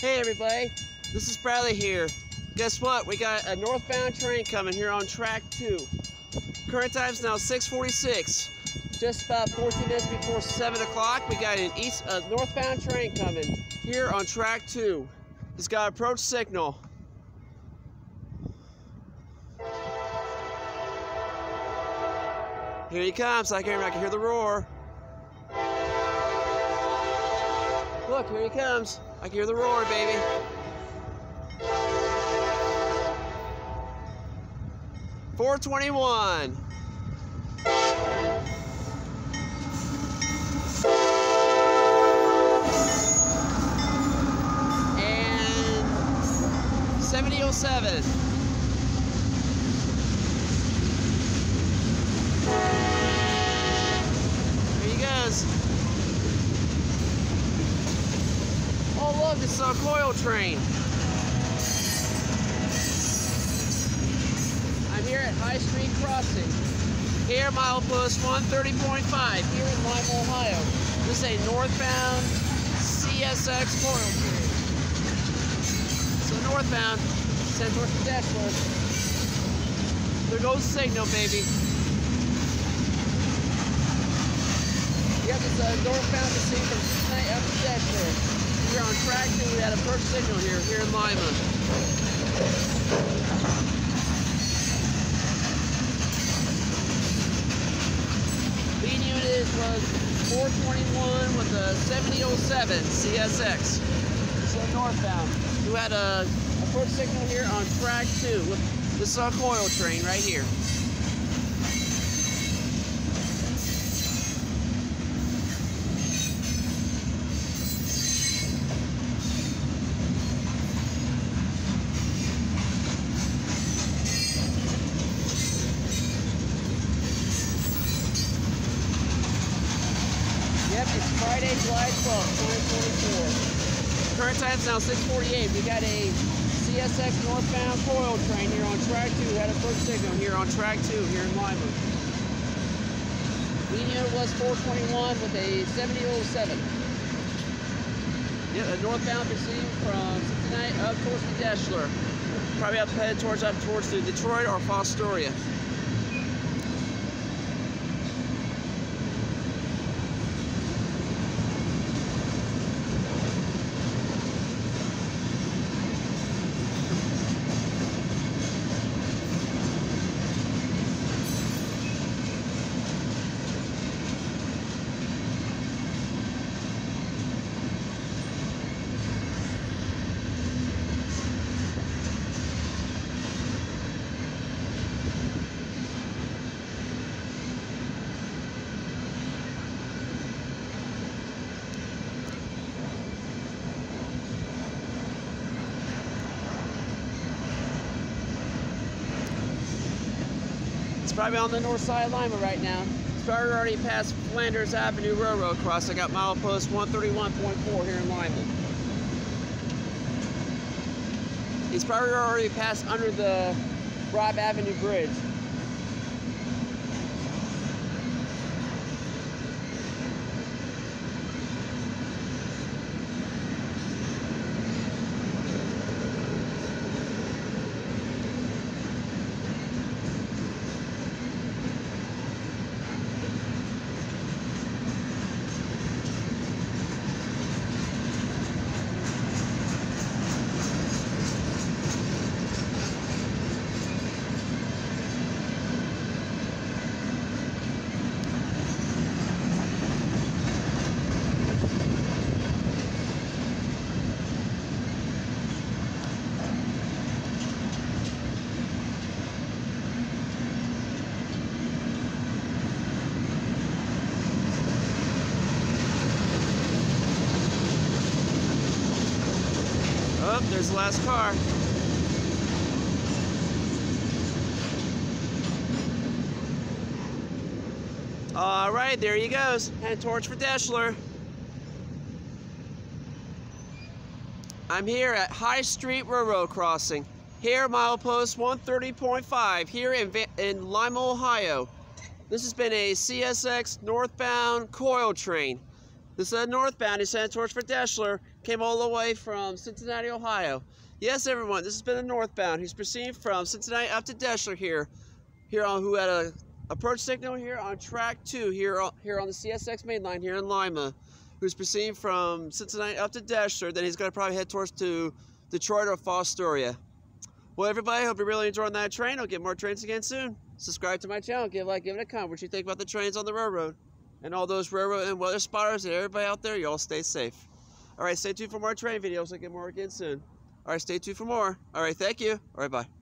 Hey everybody, this is Bradley here. Guess what? We got a northbound train coming here on track 2. Current time is now 646. Just about 14 minutes before 7 o'clock, we got an east a northbound train coming here on track 2. It's got approach signal. Here he comes. I can, I can hear the roar. Look, here he comes. I can hear the roar, baby. Four twenty-one. And seventy oh seven. Here he goes. Look, this is a coil train. I'm here at High Street Crossing. Here, milepost 130.5, here in Lima, Ohio. This is a northbound CSX coil train. So northbound, send towards the dashboard. There goes the signal, baby. Yep, it's a northbound to see from up to Dashboard. We're on track two. We had a first signal here, here in Lima. Lead unit was 421 with a 7007 CSX. So northbound. We had a, a first signal here on track two. This is our coil train right here. Yep, it's Friday, July 12th, 2024. Current time's now 648. We got a CSX northbound coil train here on track 2. Had a first signal here on track 2 here in Lima. Unit was 421 with a 7007. Yeah, a northbound received from Cincinnati up towards the Deshler. Probably up headed towards up towards the Detroit or Fostoria. Probably on the north side of Lima right now. It's probably already past Flanders Avenue Railroad cross. I got milepost 131.4 here in Lima. He's probably already passed under the Robb Avenue Bridge. Oh, there's the last car. All right, there he goes. And torch for Deshler. I'm here at High Street Railroad Crossing. Here, milepost 130.5, here in, in Lima, Ohio. This has been a CSX northbound coil train. This is a northbound. He's heading towards for Deshler. Came all the way from Cincinnati, Ohio. Yes, everyone, this has been a northbound. He's proceeding from Cincinnati up to Deshler here. Here on who had a approach signal here on track two here on, here on the CSX main line here in Lima. Who's proceeding from Cincinnati up to Deshler. Then he's going to probably head towards to Detroit or Fostoria. Well, everybody, hope you're really enjoying that train. I'll get more trains again soon. Subscribe to my channel. Give a like, give it a comment. What you think about the trains on the railroad. And all those railroad and weather spotters and everybody out there, you all stay safe. All right, stay tuned for more train videos. I'll get more again soon. All right, stay tuned for more. All right, thank you. All right, bye.